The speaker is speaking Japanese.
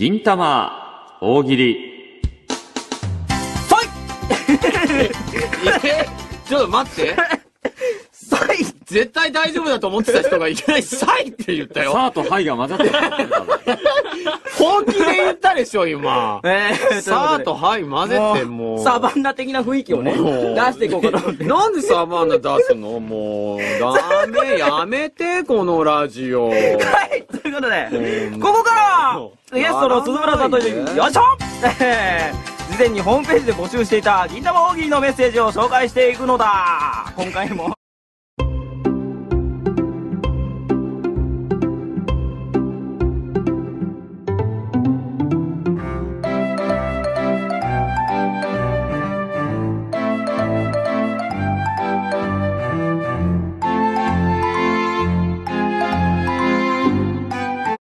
銀玉大喜利さい え？ちょっと待って。さい絶対大丈夫だと思ってた人がいきなり サイって言ったよ。さあとはいが混ざってる本気で言ったでしょ、今。えー、さあとはい混ぜて、もう。サバンナ的な雰囲気をね、出していこうかと思って。なんでサバンナ出すの？もう、ダメ、やめて、このラジオ。はい、ということで、うんここからは、ゲストの鈴村さんと、よいしょ。え ー事前にホームページで募集していた銀玉大喜利のメッセージを紹介していくのだ。今回も